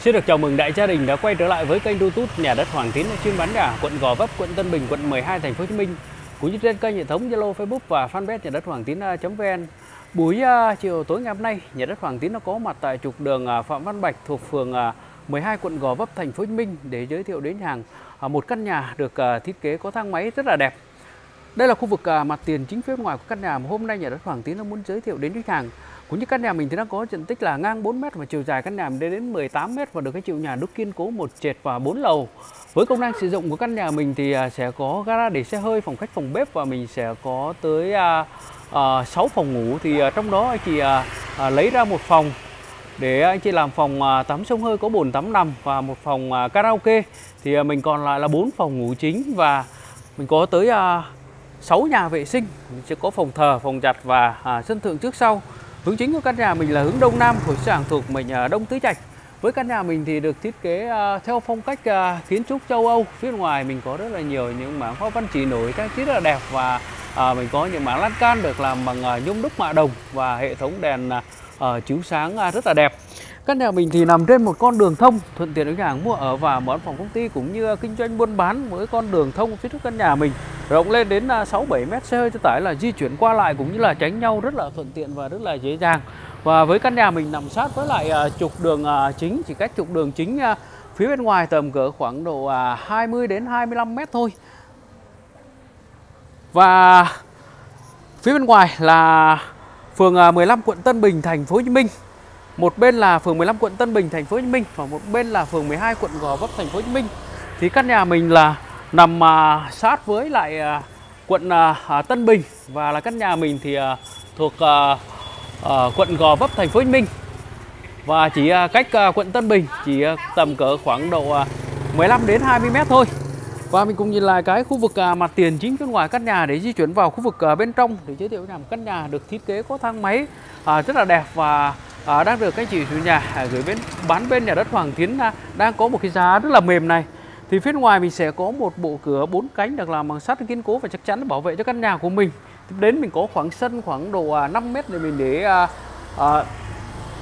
Xin được chào mừng đại gia đình đã quay trở lại với kênh YouTube Nhà đất Hoàng Tín chuyên bán nhà quận Gò Vấp, quận Tân Bình, quận 12 thành phố Hồ Chí Minh cũng như trên kênh hệ thống Zalo, Facebook và fanpage Nhà đất Hoàng Tín.vn. À, Buổi uh, chiều tối ngày hôm nay, Nhà đất Hoàng Tín nó có mặt tại trục đường uh, Phạm Văn Bạch thuộc phường uh, 12 quận Gò Vấp thành phố Hồ Chí Minh để giới thiệu đến hàng uh, một căn nhà được uh, thiết kế có thang máy rất là đẹp. Đây là khu vực uh, mặt tiền chính phía ngoài của căn nhà mà hôm nay Nhà đất Hoàng Tín nó muốn giới thiệu đến khách hàng. Cũng như căn nhà mình thì nó có diện tích là ngang 4 m và chiều dài căn nhà lên đến 18 m và được cái chiều nhà đúc kiên cố một trệt và 4 lầu. Với công năng sử dụng của căn nhà mình thì à, sẽ có gara để xe hơi, phòng khách, phòng bếp và mình sẽ có tới à, à, 6 phòng ngủ. Thì à, trong đó anh chị à, à, lấy ra một phòng để anh chị làm phòng à, tắm sông hơi có bồn tắm nằm và một phòng à, karaoke. Thì à, mình còn lại là bốn phòng ngủ chính và mình có tới à, 6 nhà vệ sinh. Mình sẽ có phòng thờ, phòng giặt và à, sân thượng trước sau. Hướng chính của căn nhà mình là hướng đông nam, khối sảng thuộc mình ở à, Đông Tứ Trạch. Với căn nhà mình thì được thiết kế à, theo phong cách à, kiến trúc châu Âu. Phía ngoài mình có rất là nhiều những mảng hoa văn chỉ nổi trang trí rất là đẹp và mình có những mảng lan can được làm bằng nhôm đúc mạ đồng và hệ thống đèn ờ, chiếu sáng rất là đẹp. Căn nhà mình thì nằm trên một con đường thông thuận tiện cho hàng mua ở và mở phòng công ty cũng như kinh doanh buôn bán với con đường thông phía trước căn nhà mình rộng lên đến à, 6 7 mét xe hơi cho tải là di chuyển qua lại cũng như là tránh nhau rất là thuận tiện và rất là dễ dàng. Và với căn nhà mình nằm sát với lại à, trục đường à, chính, chỉ cách trục đường chính phía bên ngoài tầm cỡ khoảng độ 20 đến 25 mét thôi. Và phía bên ngoài là phường 15 quận Tân Bình, thành phố Hồ Chí Minh. Một bên là phường 15 quận Tân Bình, thành phố Hồ Chí Minh và một bên là phường 12 quận Gò Vấp, thành phố Hồ Chí Minh. Thì căn nhà mình là nằm à, sát với lại à, quận à, à, Tân Bình và là căn nhà mình thì à, thuộc à, à, quận Gò Vấp thành phố Hồ Chí Minh. Và chỉ à, cách à, quận Tân Bình chỉ à, tầm cỡ khoảng độ à, 15 đến 20 mét thôi. Và mình cùng nhìn lại cái khu vực à, mặt tiền chính bên ngoài căn nhà để di chuyển vào khu vực à, bên trong để giới thiệu với một căn nhà được thiết kế có thang máy à, rất là đẹp và à, đang được các chị chủ nhà à, gửi bên bán bên nhà đất Hoàng Tiến à, đang có một cái giá rất là mềm này thì phía ngoài mình sẽ có một bộ cửa bốn cánh được làm bằng sắt kiên cố và chắc chắn bảo vệ cho căn nhà của mình. Đến mình có khoảng sân khoảng độ à, 5 mét để mình để à, à,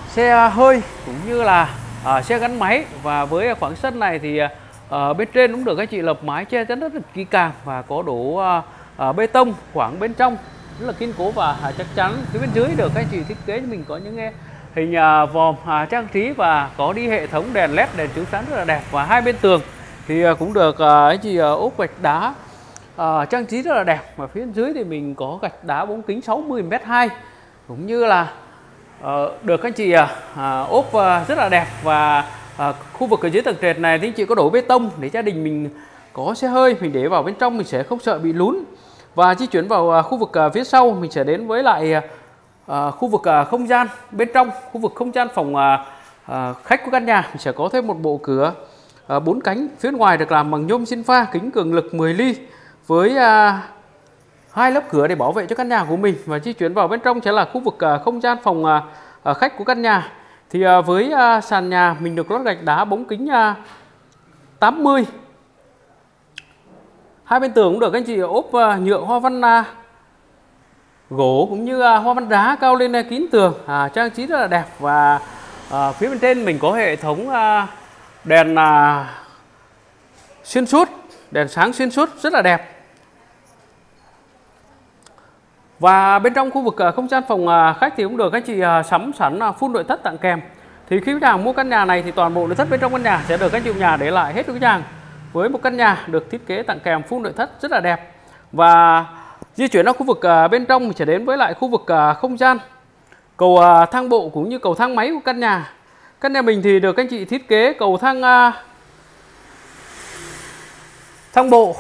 xe hơi cũng như là à, xe gắn máy. Và với khoảng sân này thì à, bên trên cũng được các chị lập mái che chắn rất là kỹ càng và có đổ à, à, bê tông khoảng bên trong rất là kiên cố và à, chắc chắn. Phía bên dưới được các chị thiết kế mình có những à, hình à, vòm à, trang trí và có đi hệ thống đèn led đèn chiếu sáng rất là đẹp. Và hai bên tường thì à, cũng được à, ấy chị à, ốp gạch đá. À, trang trí rất là đẹp và phía dưới thì mình có gạch đá bóng kính 60 m 2 cũng như là à, được các chị à, ốp rất là đẹp và à, khu vực ở dưới tầng trệt này thì chị có đổ bê tông để gia đình mình có xe hơi mình để vào bên trong mình sẽ không sợ bị lún. Và di chuyển vào khu vực phía sau mình sẽ đến với lại à, khu vực à, không gian bên trong khu vực không gian phòng à, à, khách của căn nhà. Mình sẽ có thêm một bộ cửa. Ờ, bốn cánh phía ngoài được làm bằng nhôm xin pha kính cường lực 10 ly với à, hai lớp cửa để bảo vệ cho căn nhà của mình. Và di chuyển vào bên trong sẽ là khu vực à, không gian phòng à, khách của căn nhà. Thì với sàn nhà mình được lót gạch đá bóng kính 80 hai bên tường cũng được anh chị ốp nhựa hoa văn gỗ cũng như hoa văn đá cao lên kín tường. À, trang trí rất là đẹp và à, phía bên trên mình có hệ thống à, đèn à, xuyên suốt đèn sáng xuyên suốt rất là đẹp. Và bên trong khu vực à, không gian phòng à, khách thì cũng được các chị à, sắm sẵn à, phun nội thất tặng kèm. Thì khi khách hàng mua căn nhà này thì toàn bộ nội thất bên trong căn nhà sẽ được các chủ nhà để lại hết cho khách hàng. Với một căn nhà được thiết kế tặng kèm phun nội thất rất là đẹp. Và Di chuyển ra khu vực à, bên trong trở đến với lại khu vực à, không gian cầu à, thang bộ cũng như cầu thang máy của căn nhà. Căn nhà mình thì được các anh chị thiết kế cầu thang uh, thang bộ.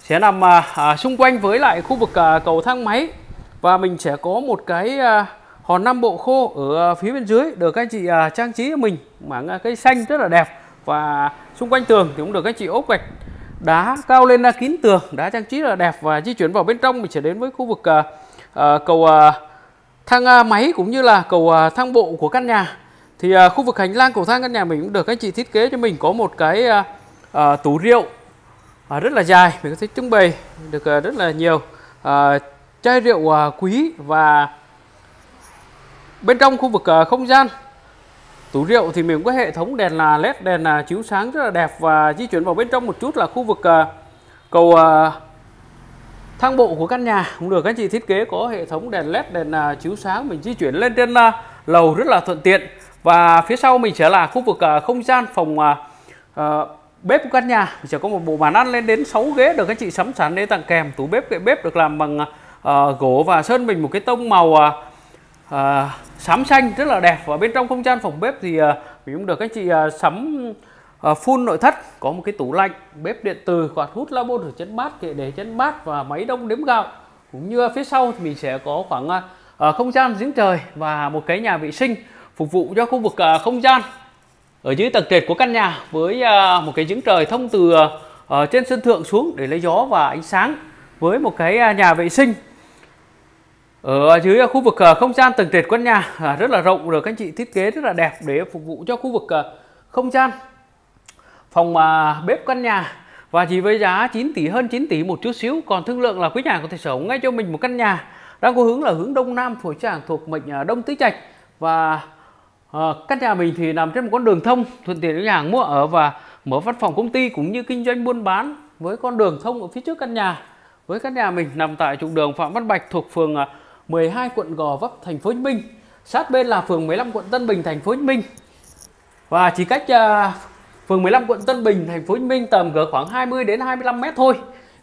Sẽ nằm uh, xung quanh với lại khu vực uh, cầu thang máy. Và mình sẽ có một cái uh, hòn năm bộ khô ở uh, phía bên dưới được các anh chị uh, trang trí cho mình. Mảng uh, cây xanh rất là đẹp. Và xung quanh tường thì cũng được các anh chị ốp gạch. Đá cao lên kín tường đá trang trí là đẹp. Và di chuyển vào bên trong mình sẽ đến với khu vực uh, uh, cầu uh, thang uh, máy cũng như là cầu uh, thang bộ của căn nhà thì uh, khu vực hành lang cầu thang căn nhà mình cũng được anh chị thiết kế cho mình có một cái uh, uh, tủ rượu uh, rất là dài mình có thể trưng bày được uh, rất là nhiều uh, chai rượu uh, quý và bên trong khu vực uh, không gian. Tủ rượu thì mình cũng có hệ thống đèn là led đèn là chiếu sáng rất là đẹp và di chuyển vào bên trong một chút là khu vực uh, cầu uh, thang bộ của căn nhà. Cũng được các chị thiết kế có hệ thống đèn led đèn uh, chiếu sáng mình di chuyển lên trên uh, lầu rất là thuận tiện và phía sau mình sẽ là khu vực uh, không gian phòng uh, uh, bếp của căn nhà. Mình sẽ có một bộ bàn ăn lên đến 6 ghế được các chị sắm sẵn để tặng kèm. Tủ bếp kệ bếp được làm bằng uh, gỗ và sơn mình một cái tông màu uh, uh, xám xanh rất là đẹp. Và bên trong không gian phòng bếp thì uh, mình cũng được các chị uh, sắm uh, full nội thất. Có một cái tủ lạnh bếp điện từ quạt hút lavabo rửa chén bát kệ để chén bát và máy đông đếm gạo. Cũng như phía sau thì mình sẽ có khoảng uh, không gian giếng trời và một cái nhà vệ sinh phục vụ cho khu vực à, không gian ở dưới tầng trệt của căn nhà với à, một cái giếng trời thông từ à, trên sân thượng xuống để lấy gió và ánh sáng với một cái nhà vệ sinh. Ở dưới khu vực không gian tầng trệt căn nhà rất là rộng được các anh chị thiết kế rất là đẹp để phục vụ cho khu vực không gian. Phòng bếp căn nhà và chỉ với giá 9 tỷ, hơn 9 tỷ một chút xíu, còn thương lượng là quý nhà có thể sở hữu ngay cho mình một căn nhà. Đang có hướng là hướng đông nam phổi tràng thuộc mệnh đông tứ trạch và à, căn nhà mình thì nằm trên một con đường thông thuận tiện cho nhà hàng mua ở và mở văn phòng công ty cũng như kinh doanh buôn bán với con đường thông ở phía trước căn nhà. Với căn nhà mình nằm tại trục đường Phạm Văn Bạch thuộc phường à, 12 quận Gò Vấp thành phố Hồ Chí Minh. Sát bên là phường 15 quận Tân Bình thành phố Hồ Chí Minh. Và chỉ cách uh, phường 15 quận Tân Bình thành phố Hồ Chí Minh tầm cỡ khoảng 20 đến 25 mét thôi.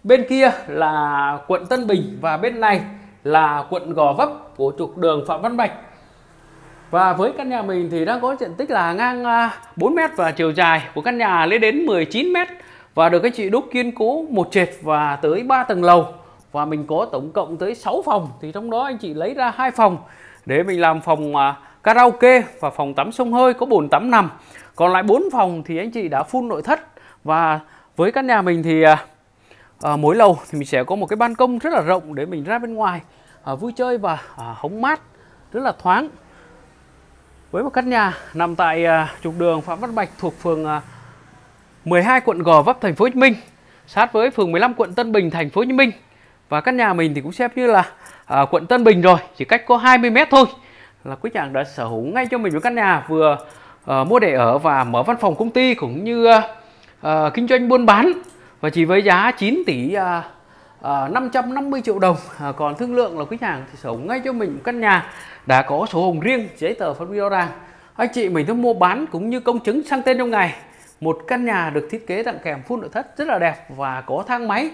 Bên kia là quận Tân Bình và bên này là quận Gò Vấp của trục đường Phạm Văn Bạch và với căn nhà mình thì đang có diện tích là ngang à, 4m và chiều dài. Của căn nhà lên đến 19 m và được các chị đúc kiên cố một trệt và tới 3 tầng lầu. Và mình có tổng cộng tới 6 phòng. Thì trong đó anh chị lấy ra hai phòng. Để mình làm phòng à, karaoke và phòng tắm sông hơi có bồn tắm nằm. Còn lại 4 phòng thì anh chị đã phun nội thất. Và với căn nhà mình thì à, à, mỗi lầu thì mình sẽ có một cái ban công rất là rộng để mình ra bên ngoài. À, vui chơi và à, hóng mát rất là thoáng với một căn nhà nằm tại à, trục đường Phạm Văn Bạch thuộc phường à, 12 quận Gò Vấp thành phố Hồ Chí Minh sát với phường 15 quận Tân Bình thành phố Hồ Chí Minh. Và căn nhà mình thì cũng xem như là à, quận Tân Bình rồi chỉ cách có 20 mét thôi. Là quý chàng đã sở hữu ngay cho mình một căn nhà vừa uh, mua để ở và mở văn phòng công ty cũng như uh, uh, kinh doanh buôn bán. Và chỉ với giá 9 tỷ uh, À, 550 triệu đồng. À, còn thương lượng là quý hàng thì sở hữu ngay cho mình một căn nhà đã có sổ hồng riêng giấy tờ phân rõ ràng. Anh chị mình đã mua bán cũng như công chứng sang tên trong ngày. Một căn nhà được thiết kế tặng kèm full nội thất rất là đẹp và có thang máy.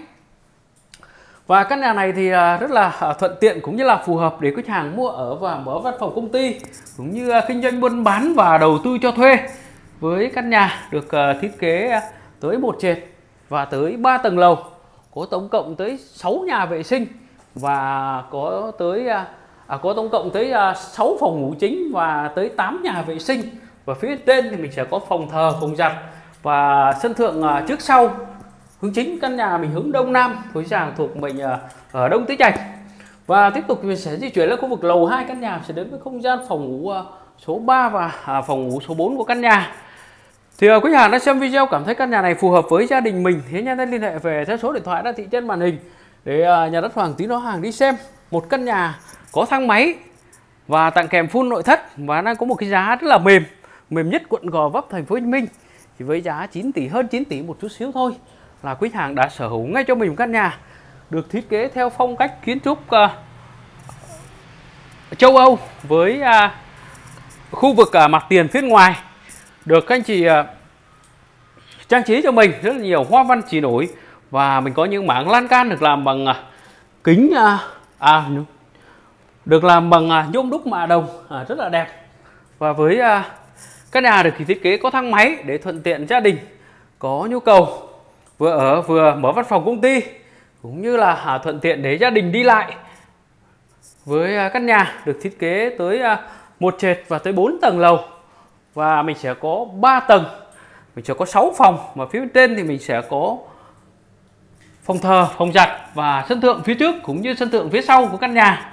Và căn nhà này thì à, rất là à, thuận tiện cũng như là phù hợp để khách hàng mua ở và mở văn phòng công ty cũng như kinh doanh buôn bán và đầu tư cho thuê. Với căn nhà được thiết kế tới một trệt và tới 3 tầng lầu có tổng cộng tới 6 nhà vệ sinh và có tới à, à có tổng cộng tới à, 6 phòng ngủ chính và tới 8 nhà vệ sinh. Và phía trên thì mình sẽ có phòng thờ phòng giặt và sân thượng à, trước sau. Hướng chính căn nhà mình hướng đông nam khối giảng thuộc mình à, ở đông tứ trạch và tiếp tục mình sẽ di chuyển lên khu vực lầu hai căn nhà sẽ đến với không gian phòng ngủ à, số 3 và à, phòng ngủ số 4 của căn nhà thì ờ, uh, quý hàng đã xem video cảm thấy căn nhà này phù hợp với gia đình mình. Thì nhanh tay liên hệ về theo số điện thoại đã thị trên màn hình để uh, nhà đất Hoàng tí nó hàng đi xem. Một căn nhà có thang máy và tặng kèm full nội thất và đang có một cái giá rất là mềm. Mềm nhất quận Gò Vấp thành phố Hồ Chí Minh. Chỉ với giá 9 tỷ hơn 9 tỷ một chút xíu thôi là quý hàng đã sở hữu ngay cho mình một căn nhà được thiết kế theo phong cách kiến trúc uh, châu Âu với uh, khu vực uh, mặt tiền phía ngoài được các anh chị à, trang trí cho mình rất là nhiều hoa văn chỉ nổi và mình có những mảng lan can được làm bằng à, kính à, à được làm bằng nhôm đúc mạ đồng à, rất là đẹp. Và với à, căn nhà được thiết kế có thang máy để thuận tiện gia đình có nhu cầu vừa ở vừa mở văn phòng công ty cũng như là à, thuận tiện để gia đình đi lại. Với à, căn nhà được thiết kế tới à, một trệt và tới 4 tầng lầu và mình sẽ có 3 tầng. Mình sẽ có 6 phòng và phía bên trên thì mình sẽ có phòng thờ phòng giặt và sân thượng phía trước cũng như sân thượng phía sau của căn nhà.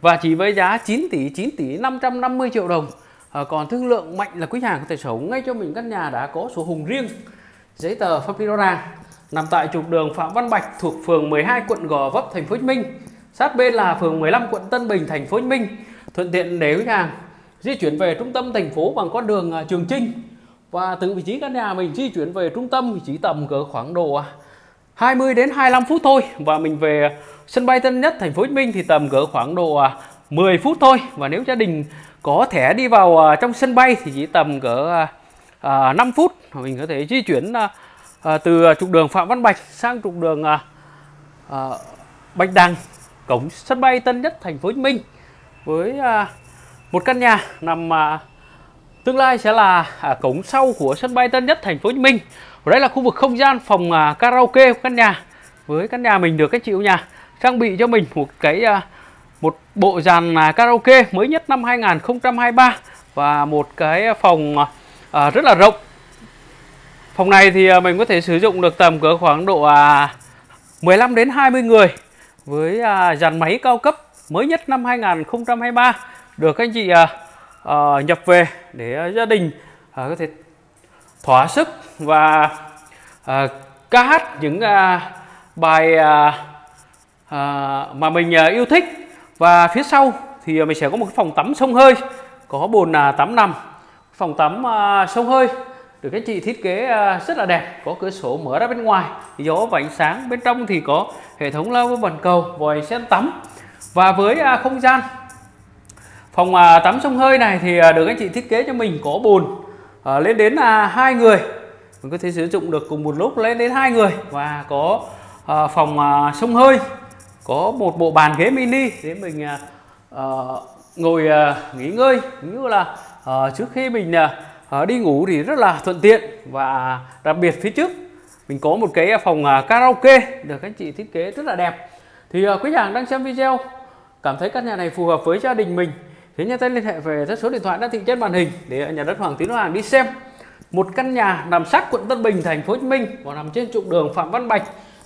Và chỉ với giá 9 tỷ 9 tỷ 550 triệu đồng. À, còn thương lượng mạnh là quý hàng có thể sở hữu ngay cho mình căn nhà đã có sổ hùng riêng. Giấy tờ pháp lý rõ ràng. Nằm tại trục đường Phạm Văn Bạch thuộc phường 12 quận Gò Vấp thành phố Hồ Chí Minh. Sát bên là phường 15 quận Tân Bình thành phố Hồ Chí Minh. Thuận tiện để quý hàng di chuyển về trung tâm thành phố bằng con đường à, Trường Trinh. Và từ vị trí căn nhà mình di chuyển về trung tâm chỉ tầm cỡ khoảng độ à, 20 đến 25 phút thôi. Và mình về sân bay Tân Nhất, thành phố Hồ Chí Minh thì tầm cỡ khoảng độ à, 10 phút thôi. Và nếu gia đình có thẻ đi vào trong sân bay thì chỉ tầm cỡ 5 phút. Mình có thể di chuyển từ trục đường Phạm Văn Bạch sang trục đường Bạch Đằng, cổng sân bay Tân Nhất, thành phố Hồ Chí Minh với một căn nhà nằm à, tương lai sẽ là à, cổng sau của sân bay Tân Nhất thành phố Hồ Chí Minh. Ở đây là khu vực không gian phòng à, karaoke của căn nhà. Với căn nhà mình được các chị nhà trang bị cho mình một cái à, một bộ dàn à, karaoke mới nhất năm 2023 và một cái phòng à, rất là rộng. Phòng này thì à, mình có thể sử dụng được tầm cỡ khoảng độ à, 15 đến 20 người với à, dàn máy cao cấp mới nhất năm 2023 được các anh chị à, à, nhập về để à, gia đình à, có thể thỏa sức và à, ca hát những à, bài à, à, mà mình à, yêu thích. Và phía sau thì mình sẽ có một phòng tắm sông hơi có bồn à, tắm nằm. Phòng tắm à, sông hơi được các chị thiết kế à, rất là đẹp có cửa sổ mở ra bên ngoài gió và ánh sáng bên trong thì có hệ thống lavabo bồn cầu vòi sen tắm. Và với à, không gian phòng à, tắm sông hơi này thì à, được anh chị thiết kế cho mình có bồn à, lên đến à, hai người. Mình có thể sử dụng được cùng một lúc lên đến hai người và có phòng sông hơi có một bộ bàn ghế mini để mình ngồi nghỉ ngơi. Như là trước khi mình à, đi ngủ thì rất là thuận tiện và đặc biệt phía trước mình có một cái phòng à, karaoke được các anh chị thiết kế rất là đẹp. Thì à, quý hàng đang xem video cảm thấy căn nhà này phù hợp với gia đình mình thế nhà đất liên hệ về số điện thoại đã thị trên màn hình để nhà đất Hoàng Tín Hoàng đi xem. Một căn nhà nằm sát quận Tân Bình thành phố Hồ Chí Minh và nằm trên trục đường Phạm Văn Bạch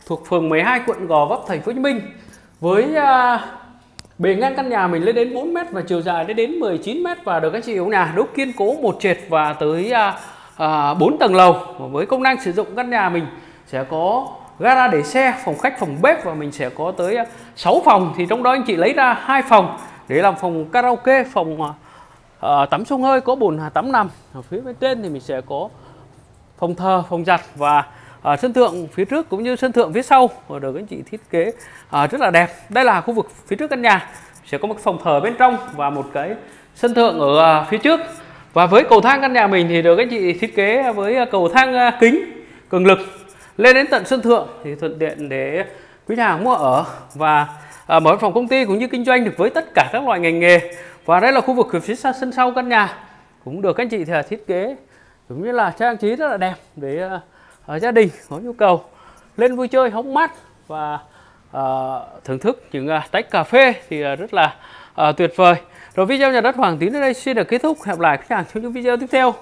thuộc phường 12 quận Gò Vấp thành phố Hồ Chí Minh. Với à, Bề ngang căn nhà mình lên đến 4 mét và chiều dài lên đến 19 mét và được các chị hiểu nhà đúc kiên cố một trệt và tới à, à, 4 tầng lầu. Và với công năng sử dụng căn nhà mình sẽ có gara để xe, phòng khách, phòng bếp và mình sẽ có tới à, 6 phòng. Thì trong đó anh chị lấy ra hai phòng để làm phòng karaoke, phòng uh, tắm sông hơi có bồn à, tắm nằm. Ở phía bên trên thì mình sẽ có phòng thờ, phòng giặt và uh, sân thượng phía trước cũng như sân thượng phía sau. Được anh chị thiết kế uh, rất là đẹp. Đây là khu vực phía trước căn nhà. Sẽ có một phòng thờ bên trong và một cái sân thượng ở phía trước. Và với cầu thang căn nhà mình thì được anh chị thiết kế với cầu thang kính cường lực. Lên đến tận sân thượng thì thuận tiện để quý nhà mua ở và à, mở phòng công ty cũng như kinh doanh được với tất cả các loại ngành nghề và đây là khu vực phía sau sân sau căn nhà cũng được các anh chị thì thiết kế cũng như là trang trí rất là đẹp để à, gia đình có nhu cầu lên vui chơi hóng mát và à, thưởng thức những à, tách cà phê thì à, rất là à, tuyệt vời. Rồi video nhà đất Hoàng Tín đến đây xin được kết thúc. Hẹn lại các bạn trong những video tiếp theo.